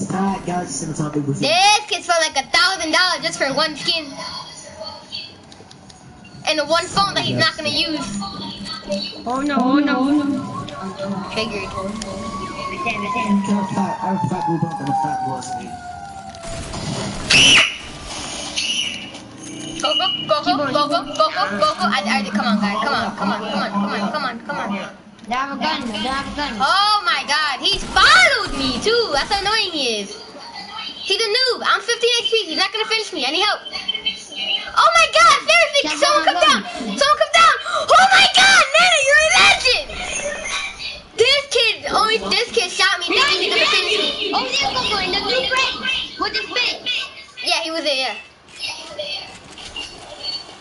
[SPEAKER 3] Fat Galaxy skin on top Big Brazilian.
[SPEAKER 1] This can spend like a thousand dollars just for one skin. And the one phone that he's not gonna use.
[SPEAKER 4] Oh no, oh no, oh no.
[SPEAKER 1] Triggered.
[SPEAKER 4] Damn, damn.
[SPEAKER 3] I have fat, I have fat blue bump and a fat blue SB.
[SPEAKER 1] Go, go, go, go, go, go, go, go, go, go. I, I, come on, guys. Come on, come on, come on, come on, come on, come on.
[SPEAKER 4] They have a gun. They have a gun.
[SPEAKER 1] Oh my god, he's followed me too. That's how annoying he is. He's a noob. I'm 15 HP. He's not gonna finish me. I need help. Oh my god, seriously,
[SPEAKER 4] Get
[SPEAKER 1] someone come down. Someone come down. Oh my god, Nana, you're a legend. This kid, only this kid shot me thinking he's gonna finish me.
[SPEAKER 4] Oh, there's Coco in the blue crate. With the fit.
[SPEAKER 1] Yeah, he was there, yeah.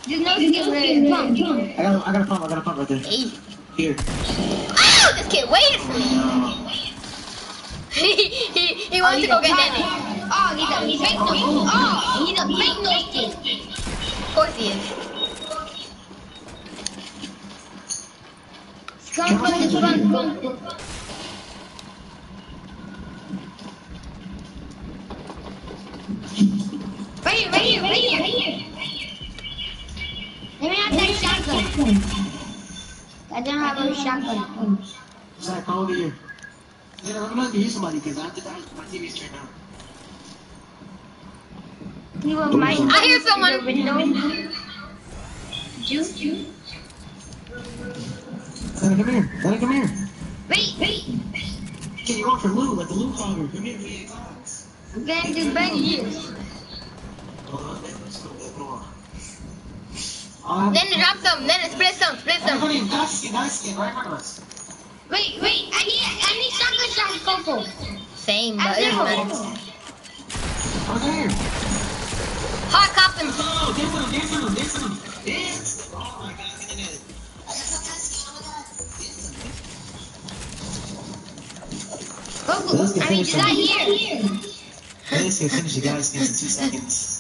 [SPEAKER 4] There's no skill with the pump.
[SPEAKER 3] I got, I got a pump. I got a pump right there.
[SPEAKER 1] Hey.
[SPEAKER 3] Here.
[SPEAKER 1] Oh, this kid waited for me. he, he, he wanted to go get Nana.
[SPEAKER 4] Oh, he's a he's fake nose. Oh, he's a fake nose kid.
[SPEAKER 1] Of course he is.
[SPEAKER 4] Come from the front. Right here, right here, right here, right here. Let me have that shotgun. I don't have a shotgun.
[SPEAKER 3] Is that called you. You I'm gonna use somebody because I have to die. My TV's turned out.
[SPEAKER 4] You were my
[SPEAKER 1] I hear someone.
[SPEAKER 4] Juice, juice.
[SPEAKER 3] Santa, come here. Santa, come here.
[SPEAKER 4] Wait, wait.
[SPEAKER 3] Can you go for Lou, like the Lou father? Come here, we
[SPEAKER 4] I'm going to
[SPEAKER 3] bang you.
[SPEAKER 1] Then drop some. then it's split
[SPEAKER 3] Everybody, that's it, that's it, right in.
[SPEAKER 4] Wait, wait, I need, I need shotgun shots, Coco.
[SPEAKER 1] Same, but it's better.
[SPEAKER 3] Over there.
[SPEAKER 1] Hard copping.
[SPEAKER 3] Oh, get him, get him, get him! Dance. Oh my god, look at that.
[SPEAKER 4] Coco, I mean, she's
[SPEAKER 3] not
[SPEAKER 4] here.
[SPEAKER 3] Dancing, finish the guys in two seconds.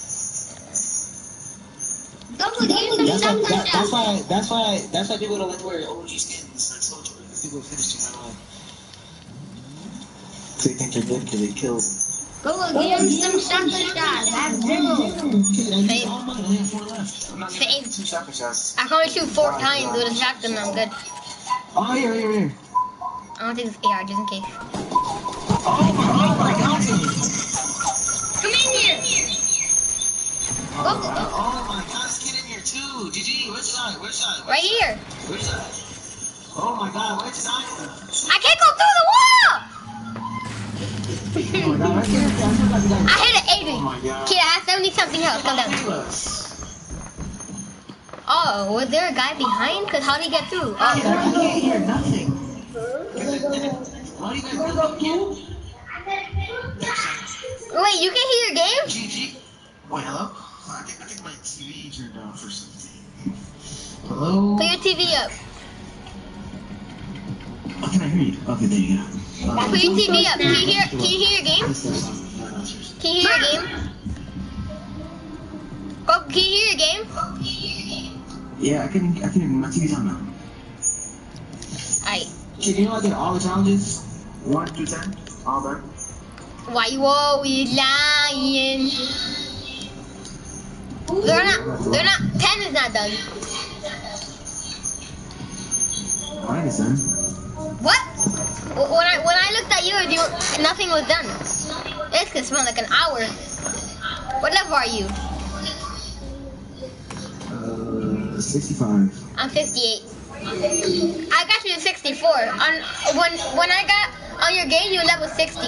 [SPEAKER 4] Coco, give some
[SPEAKER 3] That's why, that, that's why, that's why, that's why people don't like to wear OG skins like Soldier. Because people finish it right away. So they think they're good because they killed.
[SPEAKER 4] Coco, give him some shotgun shots. I have zero.
[SPEAKER 3] Okay, I all mine. I only have four left. I'm not two shotgun shots.
[SPEAKER 1] I can only shoot four times with a shotgun. I'm good.
[SPEAKER 3] Oh, here, here, here.
[SPEAKER 1] I don't think it's AR just in case.
[SPEAKER 3] Oh my, oh my god.
[SPEAKER 4] Come in here. Coco,
[SPEAKER 3] Oh my god, in. GG, where's Shai? Where's Shai?
[SPEAKER 1] Right here.
[SPEAKER 3] Where's Shai? Oh my god, where's Shai?
[SPEAKER 1] I can't go through the wall.
[SPEAKER 3] Oh god, right there. I
[SPEAKER 1] hit an 80.
[SPEAKER 3] Oh my god.
[SPEAKER 1] Kid, I have 70 something health. Come down. Oh, was there a guy behind? Cause how did he get through?
[SPEAKER 3] I
[SPEAKER 1] Oh,
[SPEAKER 3] can't hear nothing. Why do you guys again?
[SPEAKER 1] wait, you can hear your game?
[SPEAKER 3] GG. Wait, hello? I think, I think my TV turned off or something. Hello?
[SPEAKER 1] Put your TV up.
[SPEAKER 3] Oh, I hear you? Okay, there you go. Um,
[SPEAKER 1] Put your TV up. Can you hear? Can you hear your game?
[SPEAKER 3] this is, no, no, seriously.
[SPEAKER 1] Can you hear your game? Go, can you hear your game?
[SPEAKER 3] Yeah, I can, I can, my TV's on now.
[SPEAKER 1] Alright.
[SPEAKER 3] Kid, you know I did all the challenges? 1 through 10? All done?
[SPEAKER 1] Why you always lying? They're not. They're not. Ten is not done.
[SPEAKER 3] Done.
[SPEAKER 1] What? When I when I looked at yours, you, nothing was done. This could smell like an hour. What level are you?
[SPEAKER 3] Uh, 65.
[SPEAKER 1] I'm 58. I got you to 64. On when when I got on your game, you were level 60.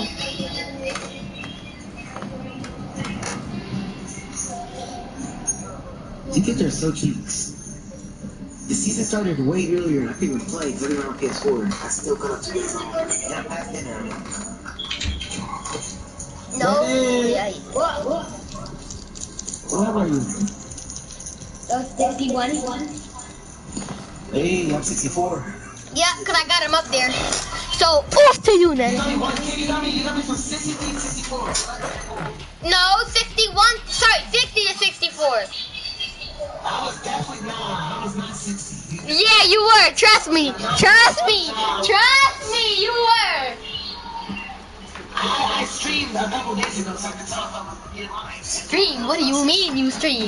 [SPEAKER 3] You kids are so cheap. The season started way earlier and I couldn't play because everyone on PS4. I still got up two. you guys and I'm past dinner.
[SPEAKER 1] No. Yeah.
[SPEAKER 4] What? What?
[SPEAKER 3] What are you?
[SPEAKER 4] Uh, 61.
[SPEAKER 3] Hey, I'm 64.
[SPEAKER 1] Yeah, because I got him up there. So, off to you,
[SPEAKER 3] Ned.
[SPEAKER 1] No, 61. Sorry, 60 to 64.
[SPEAKER 3] I was definitely not. I was not 60.
[SPEAKER 1] Yeah, you were. Trust me. Trust me. Trust me. You were.
[SPEAKER 3] I, streamed a couple days ago so I could tell if I was being.
[SPEAKER 1] Stream? What do you mean you stream?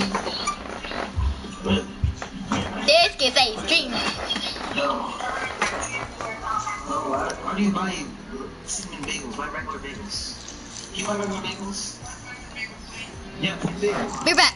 [SPEAKER 1] This can say stream.
[SPEAKER 3] no. No, why, why you buy cinnamon bagels? Buy regular bagels. You buy regular bagels? Yeah.
[SPEAKER 1] Be back.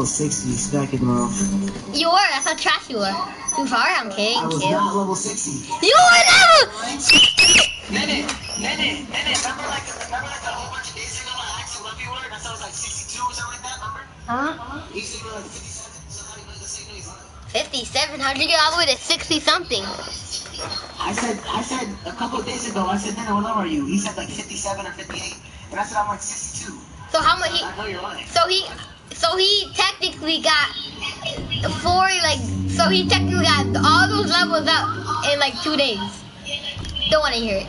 [SPEAKER 3] level 60, back in tomorrow.
[SPEAKER 1] you were. That's how trash you were. Too far. I'm kidding.
[SPEAKER 3] I was
[SPEAKER 1] Chill.
[SPEAKER 3] not level 60.
[SPEAKER 1] You were never.
[SPEAKER 3] Nene, Nene, Nene, remember like, remember like a whole bunch of days ago I asked you what you were and I said was like 62 or something like that, remember?
[SPEAKER 4] Huh?
[SPEAKER 3] You said you were like 57, so how do you know the signal is
[SPEAKER 1] 57. How'd you get all the way to 60 something?
[SPEAKER 3] I said, I said a couple of days ago, I said, Nene, what level are you? He said like 57 or 58. And I said, I'm like 62.
[SPEAKER 1] So how much he?
[SPEAKER 3] I know you're lying.
[SPEAKER 1] So he, so he technically got four, like, so he technically got all those levels up in like two days. Don't want to hear it.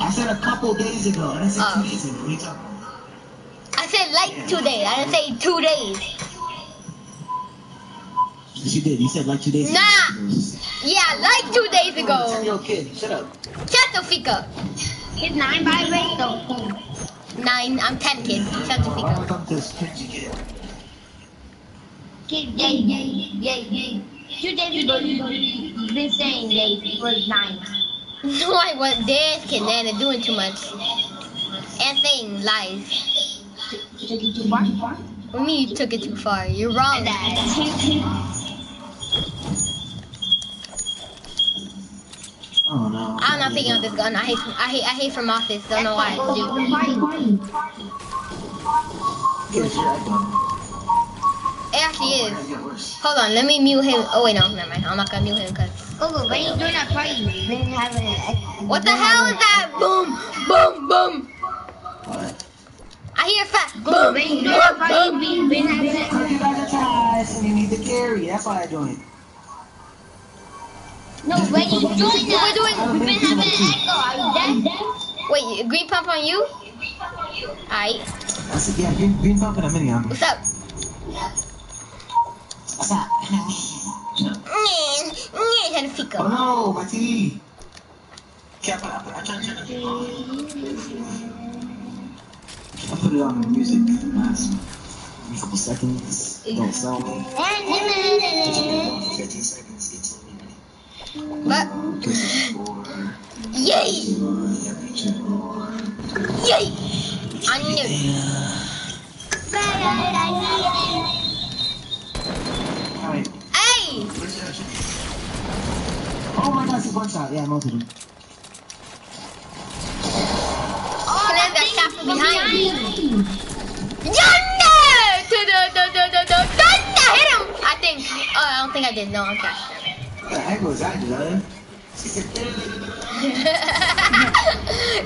[SPEAKER 3] I said a couple days ago, and I said
[SPEAKER 1] Oh.
[SPEAKER 3] two days ago. What are you talking about?
[SPEAKER 1] I said like two days. I didn't say two days.
[SPEAKER 3] Yes, you did. You said like two days
[SPEAKER 1] Nah.
[SPEAKER 3] ago.
[SPEAKER 1] Yeah, like two days
[SPEAKER 3] Ten
[SPEAKER 1] ago.
[SPEAKER 3] year old kid. Shut up.
[SPEAKER 1] Shut the fika.
[SPEAKER 4] He's nine by the way, so.
[SPEAKER 1] Nine. I'm ten, kid. Shut the
[SPEAKER 3] Why
[SPEAKER 1] fika.
[SPEAKER 3] am I talking to this kid?
[SPEAKER 4] Yay, yay, yay, yay. Two days ago, you've been saying yay for nine.
[SPEAKER 1] No, I was this kid, man. They're doing too much and saying lies.
[SPEAKER 4] Took it too far?
[SPEAKER 1] What do you mean you took it too far? You're wrong.
[SPEAKER 3] Oh no.
[SPEAKER 1] I'm not picking up this gun. I hate. I hate. I hate from office. Don't know why.
[SPEAKER 4] Go,
[SPEAKER 1] Dude.
[SPEAKER 4] go, party.
[SPEAKER 3] Get your iPhone.
[SPEAKER 1] It actually is.
[SPEAKER 3] I gotta get worse.
[SPEAKER 1] Hold on, let me mute him. Oh wait, no, never mind. I'm not gonna mute him because.
[SPEAKER 4] Go, go, when you doing that party, then having
[SPEAKER 1] What the hell is that? Boom, boom, boom.
[SPEAKER 3] What?
[SPEAKER 1] I hear fat.
[SPEAKER 4] Go,
[SPEAKER 1] Boom,
[SPEAKER 4] when you
[SPEAKER 1] boom,
[SPEAKER 4] doing that party,
[SPEAKER 1] boom.
[SPEAKER 4] we been having
[SPEAKER 3] Because you guys are trash and you need to carry. That's why I joined.
[SPEAKER 4] No, when you doing that,
[SPEAKER 1] We're doing-
[SPEAKER 4] we've been having an echo. Are you dead?
[SPEAKER 1] Wait, green pump on you? Alright.
[SPEAKER 3] I said, yeah, green, green pump and a mini on.
[SPEAKER 1] What's up?
[SPEAKER 3] What's that?
[SPEAKER 1] Nyeh, nyeh,
[SPEAKER 3] Oh no, my TV. Okay, I put, I put, I try, I put it on the music last a couple seconds. Don't sell me. 15 seconds. Get to.
[SPEAKER 1] But yay, yay. I knew.
[SPEAKER 3] Alright.
[SPEAKER 1] Hey,
[SPEAKER 3] Oh my god, it's a one shot. Yeah, I melted him.
[SPEAKER 1] Canaz got shot from behind. Yonder! Thunder! Hit him! I think. Oh, I don't think I did. No, I'm trash.
[SPEAKER 3] What the heck was that, dude?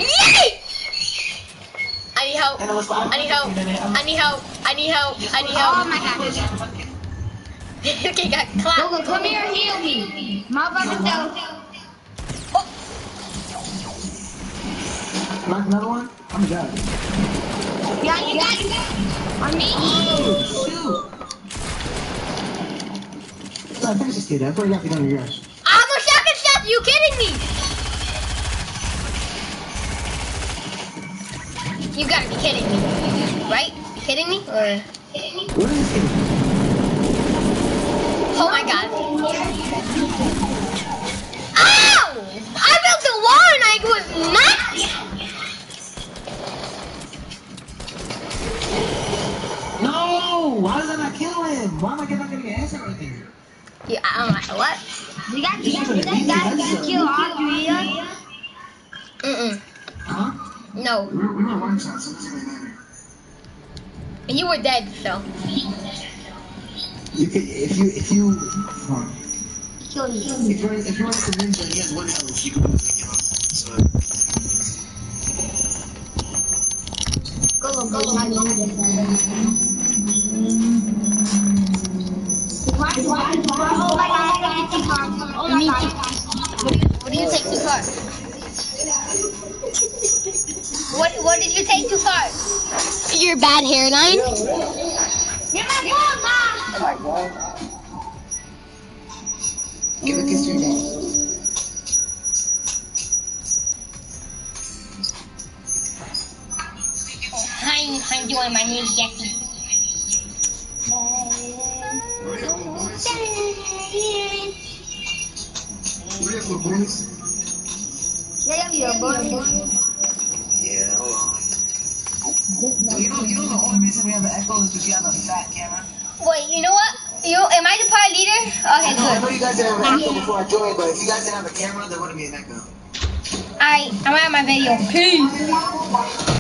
[SPEAKER 1] Yay! I need help. I need help. I need help. I need help. I need help.
[SPEAKER 4] Oh my god.
[SPEAKER 1] okay, got
[SPEAKER 4] Go,
[SPEAKER 1] clapped.
[SPEAKER 4] go, come here, heal me. Motherfucker, so.
[SPEAKER 3] Knock another one? I'm dead.
[SPEAKER 4] Yeah, you got it. On me.
[SPEAKER 3] Oh, shoot! Sorry, finish this kid. I thought you got to go to your rush.
[SPEAKER 1] I'm a shotgun shot. You kidding me? You gotta be kidding me, right? You kidding me? Or
[SPEAKER 3] What is this kid?
[SPEAKER 1] oh my god! Ow! I built the wall and I was not.
[SPEAKER 3] No! Why does that not kill him? Why am I getting an answer right
[SPEAKER 1] Yeah, I'm like what?
[SPEAKER 4] We got you. That guy can kill all three of us.
[SPEAKER 1] Mm
[SPEAKER 3] Huh?
[SPEAKER 1] mm. No,
[SPEAKER 3] We're, we're not one shot, so it matter.
[SPEAKER 1] and you were dead, so.
[SPEAKER 3] You could, if you, if you, hold on.
[SPEAKER 4] Kill you.
[SPEAKER 3] if you're, if you're like a ninja and he has one health, you can pick him up. So,
[SPEAKER 4] Go, go, go, go. Why, why, why? Oh my god, I got 50
[SPEAKER 1] me too. What do you, what do you take too far? What what did you take too far? Your bad hairline.
[SPEAKER 4] Get my phone, Mom!
[SPEAKER 5] Give a kiss to your dad.
[SPEAKER 1] Hi, how you doing? My name is Jesse.
[SPEAKER 4] Yeah, yeah, yeah, boy.
[SPEAKER 3] Yeah, hold on. You know, you know the only reason we have an echo is because you have a fat camera.
[SPEAKER 1] Wait, you know what? You am I the party leader? Okay,
[SPEAKER 3] know, I know you guys didn't have an echo before I joined, but if you guys didn't have a camera, there wouldn't be an echo.
[SPEAKER 1] Alright, I'm out of my video. Peace.